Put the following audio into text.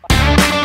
Bye.